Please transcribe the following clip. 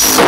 Peace.